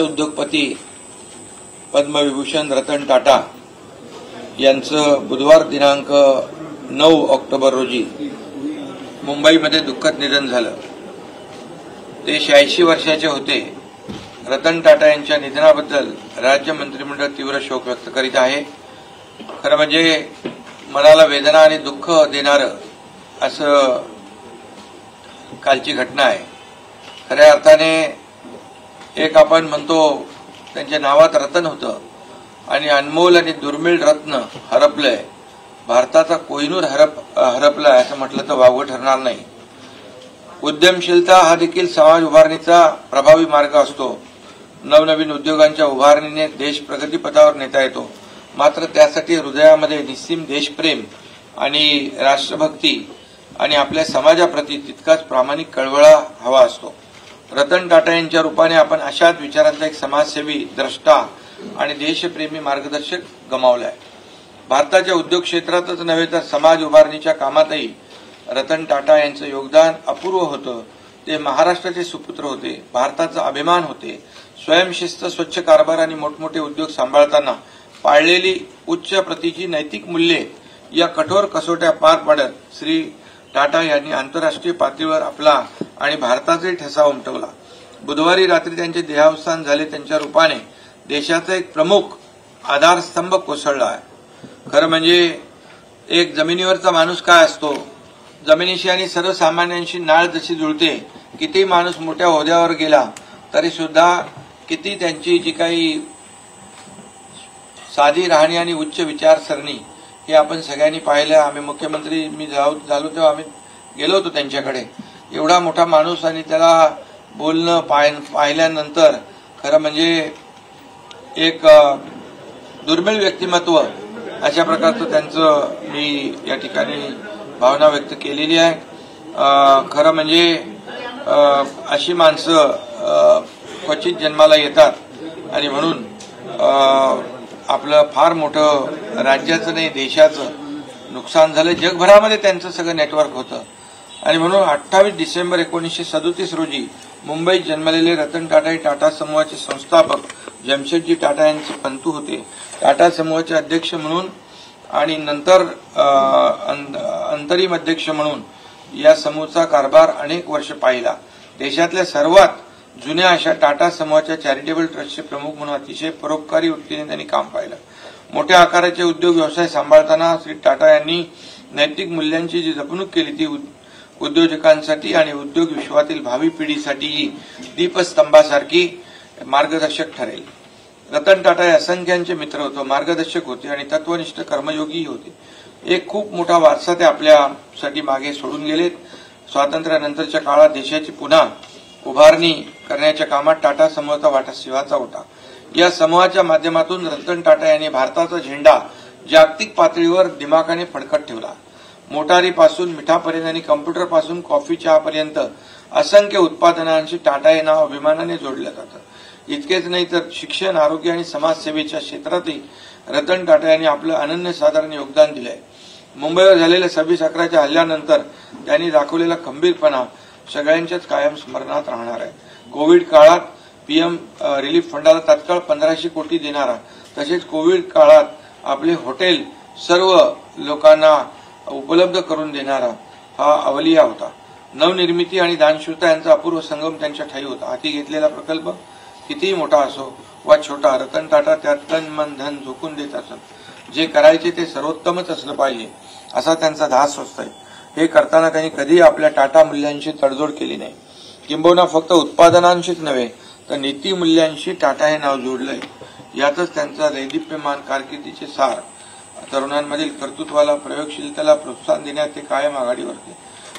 ज्येष्ठ उद्योगपती पद्मविभूषण रतन टाटा यांचं बुधवार दिनांक नऊ ऑक्टोबर रोजी मुंबईमध्ये दुःखद निधन झालं. ते शहाऐंशी वर्षाचे होते. रतन टाटा यांच्या निधनाबद्दल राज्य मंत्रिमंडळ तीव्र शोक व्यक्त करीत आहे. खरं म्हणजे मनाला वेदना आणि दुःख देणारं असं कालची घटना आहे. खऱ्या अर्थाने एक आपण म्हणतो त्यांच्या नावात रतन होतं. आणि अनमोल आणि दुर्मिळ रत्न हरपलंय. भारताचा कोहिनूर हरप हरपलाय असं म्हटलं तर वावगं ठरणार नाही. उद्यमशीलता हा देखील समाज उभारणीचा प्रभावी मार्ग असतो. नवनवीन उद्योगांच्या उभारणीने देश प्रगतीपथावर नेता येतो. मात्र त्यासाठी हृदयामध्ये निस्सीम देशप्रेम आणि राष्ट्रभक्ती आणि आपल्या समाजाप्रती तितकाच प्रामाणिक कळवळा हवा असतो. रतन टाटा यांच्या रूपाने आपण अशाच विचारांचा एक समाजसेवी द्रष्टा आणि देशप्रेमी मार्गदर्शक गमावलाय. भारताच्या उद्योग क्षेत्रातच नव्हे तर समाज उभारणीच्या कामातही रतन टाटा यांचं योगदान अपूर्व होतं. ते महाराष्ट्राचे सुपुत्र होते भारताचा अभिमान होते. स्वयंशिस्त स्वच्छ कारभार आणि मोठमोठे उद्योग सांभाळताना पाळलेली उच्च प्रतीची नैतिक मूल्ये या कठोर कसोट्या पार पाडत श्री टाटा यांनी आंतरराष्ट्रीय पातळीवर आपला आणि भारताचाही ठसा उमटवला. बुधवारी रात्री त्यांचे देहावसान झाले त्यांच्या रूपाने देशाचा एक प्रमुख आधारस्तंभ कोसळला आहे. खरं म्हणजे एक जमिनीवरचा माणूस काय असतो? जमिनीशी आणि सर्वसामान्यांशी नाळ जशी जुळते किती माणूस मोठ्या होद्यावर गेला तरी सुद्धा किती त्यांची जी काही साधी राहणी आणि उच्च विचारसरणी हे आपण सगळ्यांनी पाहिलं. आम्ही मुख्यमंत्री मी झालो तेव्हा आम्ही गेलो होतो त्यांच्याकडे. एवढा मोठा माणूस आणि त्याला बोलणं पाहिल्यानंतर खरं म्हणजे एक दुर्मिळ व्यक्तिमत्व अशा प्रकारचं त्यांचं मी या ठिकाणी भावना व्यक्त केलेली आहे. खरं म्हणजे अशी माणसं क्वचित जन्माला येतात आणि म्हणून आपलं फार मोठं राज्याचं नाही देशाचं नुकसान झालं. जगभरामध्ये त्यांचं सगळं नेटवर्क होतं. आणि म्हणून अठ्ठावीस डिसेंबर एकोणीसशे सदोतीस रोजी मुंबईत जन्मलेले रतन टाटा हे टाटा समूहाचे संस्थापक जमशेदजी टाटा यांचे पंतू होते. टाटा समूहाचे अध्यक्ष म्हणून आणि नंतर अंतरिम अध्यक्ष म्हणून या समूहाचा कारभार अनेक वर्ष पाहिला. देशातल्या सर्वात जुन्या अशा टाटा समूहाच्या चॅरिटेबल ट्रस्टचे प्रमुख म्हणून अतिशय परोपकारी वृत्तीने त्यांनी काम पाहिलं. मोठ्या आकाराचे उद्योग व्यवसाय सांभाळताना श्री टाटा यांनी नैतिक मूल्यांची जी जपणूक केली ती उद्योजकांसाठी आणि उद्योग विश्वातील भावी पिढीसाठीही दीपस्तंभासारखी मार्गदर्शक ठरेल. रतन टाटा हे असंख्यांचे मित्र होते मार्गदर्शक होते आणि तत्वनिष्ठ कर्मयोगीही होते. एक खूप मोठा वारसा ते आपल्यासाठी मागे सोडून गेलेत. स्वातंत्र्यानंतरच्या काळात देशाची पुन्हा उभारणी करण्याच्या कामात टाटा समूहाचा वाटा शिवाचा होता. या समूहाच्या माध्यमातून रतन टाटा यांनी भारताचा झेंडा जागतिक पातळीवर दिमाखाने फडकत ठेवला. मोटारीपासून मिठापर्यंत आणि कॉम्प्युटरपासून कॉफी चहापर्यंत असंख्य उत्पादनांशी टाटा हे नाव अभिमानाने जोडलं जातं. इतकेच नाही तर शिक्षण आरोग्य आणि समाजसेवेच्या क्षेत्रातही रतन टाटा यांनी आपलं अनन्यसाधारण योगदान दिलंय. मुंबईवर झालेल्या सव्वीस अकराच्या हल्ल्यानंतर त्यांनी दाखवलेला खंबीरपणा सगळ्यांच्याच कायम स्मरणात राहणार आहे. कोविड काळात पीएम रिलीफ फंडाला तात्काळ पंधराशे कोटी देणारा तसेच कोविड काळात आपले हॉटेल सर्व लोकांना उपलब्ध करून देणारा हा अवलिया होता. नवनिर्मिती आणि दानशूरता यांचा अपूर्व संगम त्यांच्या ठाई होता. हाती घेतलेला प्रकल्प कितीही मोठा असो वा छोटा रतन टाटा त्यात तन मन धन झोकून देत असत. जे करायचे ते सर्वोत्तमच असलं पाहिजे असा त्यांचा धास आहे हे करताना त्यांनी कधीही आपल्या टाटा मूल्यांशी तडजोड केली नाही. किंबहुना फक्त उत्पादनांशीच नव्हे तर नीती मूल्यांशी टाटा हे नाव जोडलंय. यातच त्यांचा दैदिप्यमान कारकिर्दीचे सार तरुणांमधील कर्तृत्वाला प्रयोगशीलतेला प्रोत्साहन देण्यात ते कायम आघाडीवर होते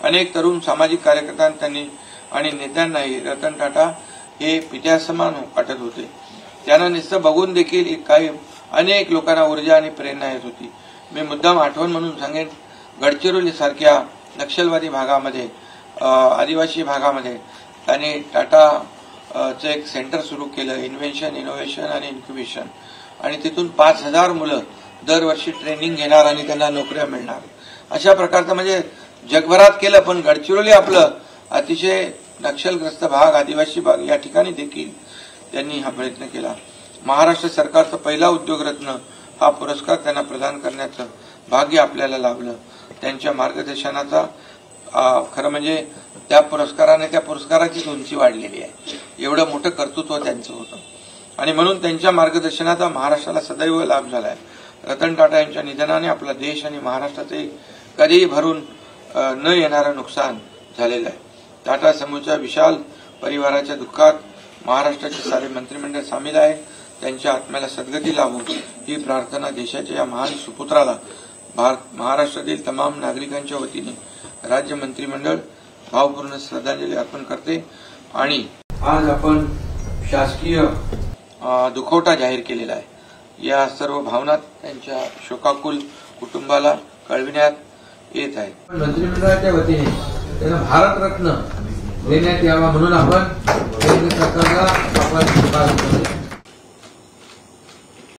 अनेक तरुण सामाजिक कार्यकर्त्यांनी त्यांनी आणि नेत्यांनाही रतन टाटा हे पित्यासमान वाटत होते. त्यांना नुसतं बघून देखील काही अनेक लोकांना ऊर्जा आणि प्रेरणा येत होती. मी मुद्दाम आठवण म्हणून सांगेन गडचिरोली सारख्या नक्षलवादी भागामध्ये आदिवासी भागामध्ये त्यांनी टाटाचं एक सेंटर सुरू केलं इन्व्हेन्शन इनोव्हेशन आणि इन्क्युबेशन. आणि तिथून पाच हजार मुलं दरवर्षी ट्रेनिंग घेणार आणि त्यांना नोकऱ्या मिळणार. अशा प्रकारचं म्हणजे जगभरात केलं पण गडचिरोली आपलं अतिशय नक्षलग्रस्त भाग आदिवासी भाग या ठिकाणी देखील त्यांनी हा प्रयत्न केला. महाराष्ट्र सरकारचा पहिला उद्योगरत्न हा पुरस्कार त्यांना प्रदान करण्याचं भाग्य आपल्याला लाभलं. त्यांच्या मार्गदर्शनाचा खरं म्हणजे त्या पुरस्काराने त्या पुरस्काराचीच उंची वाढलेली आहे. एवढं मोठं कर्तृत्व त्यांचं होतं. आणि म्हणून त्यांच्या मार्गदर्शनाचा महाराष्ट्राला सदैव लाभ झालाय रतन टाटा यांच्या निधनाने आपला देश आणि महाराष्ट्राचे कधीही भरून न येणारं नुकसान झालेलं आहे. टाटा समूहच्या विशाल परिवाराच्या दुःखात महाराष्ट्राचे सारे मंत्रिमंडळ सामील आहे. त्यांच्या आत्म्याला सद्गती लावून ही प्रार्थना देशाच्या या महान सुपुत्राला भारत महाराष्ट्रातील तमाम नागरिकांच्या वतीने राज्य मंत्रिमंडळ भावपूर्ण श्रद्धांजली अर्पण करते. आणि आज आपण शासकीय दुखवटा जाहीर केलेला आहे. या सर्व भावना त्यांच्या शोकाकुल कुटुंबाला कळविण्यात येत आहेत मंत्रिमंडळाच्या वतीने त्यांना भारतरत्न देण्यात यावा म्हणून आपण केंद्र सरकारला आपण